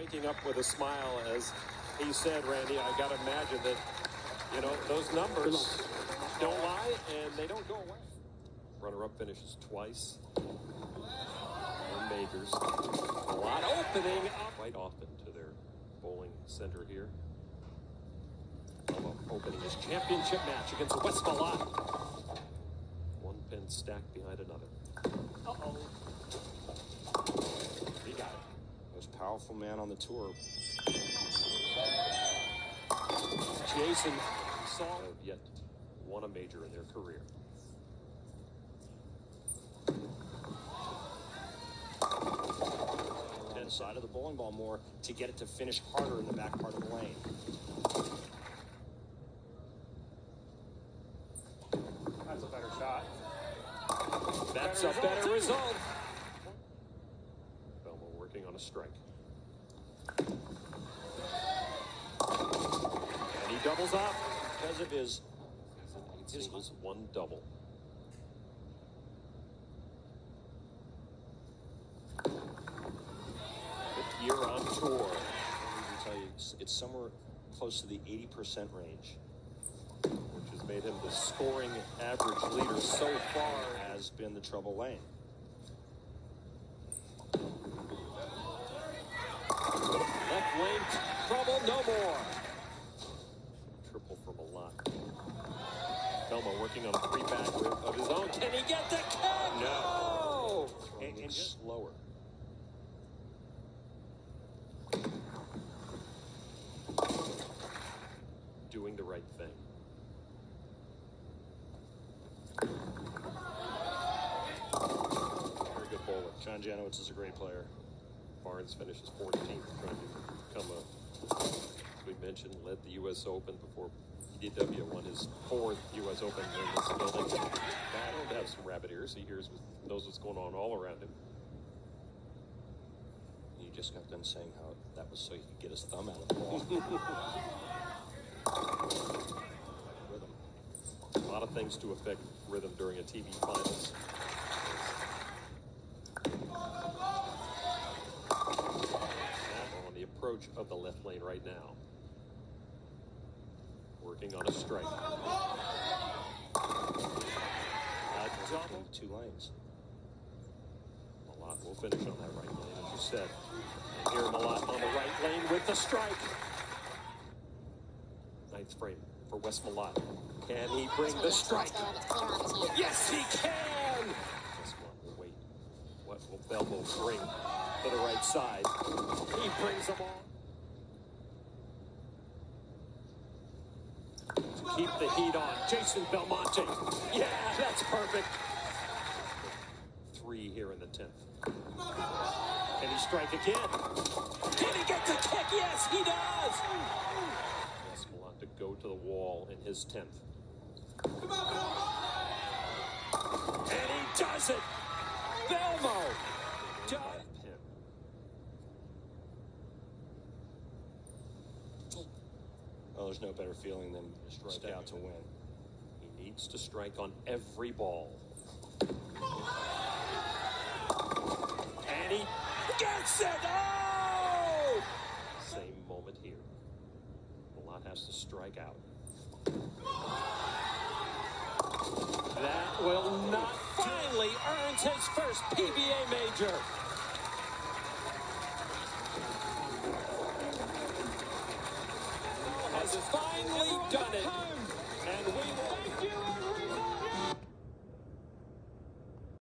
waking up with a smile as he said, Randy, I got to imagine that, you know, those numbers don't lie and they don't go away. Runner-up finishes twice. And majors. A lot opening up quite often to their bowling center here. Opening his championship match against Wes Malott. One pin stacked behind another. Uh-oh. He got it. Most powerful man on the tour. Jason saw yet won a major in their career. Side of the bowling ball more to get it to finish harder in the back part of the lane. That's a better shot. That's a better result, result. Belmo working on a strike. And he doubles up. Because of his His one double. Fifth year on tour. I tell you, it's somewhere close to the 80% range. which has made him the scoring average leader so far. Has been the trouble lane. Left trouble, no more. Triple from a lot. Belmo working on a three back of his own. Can he get the kick? No. And, and just slower. Doing the right thing. Very good bowler. John Janawicz is a great player. Barnes finishes 14th, trying to become a, as we mentioned, led the U.S. Open before PDW won his fourth U.S. Open in this building. Battled to have some rabbit ears. He hears, knows what's going on all around him. You just got done saying how that was so he could get his thumb out of the ball. Rhythm. A lot of things to affect rhythm during a TV finals. Now on the approach of the left lane right now. Working on a strike. A double. Two lanes. Malott will finish on that right lane, as you said. And here Malott on the right lane with the strike. Ninth frame for Wes Malott. Can he bring the strike? Yes, he can! Wes Malott will wait. What will Belmo bring to the right side? Brings them all. Keep the heat on. Jason Belmonte. Yeah, that's perfect three here in the 10th. Can he strike again? Can he get the kick? Yes, he does! Yes, Malott to go to the wall in his 10th. And he does it! Belmo! Does pin. Well, there's no better feeling than strike out to win. He needs to strike on every ball. And he gets it! Oh! Same moment here. Malott has to strike out. That will not finally earns his first PBA major. has finally done it.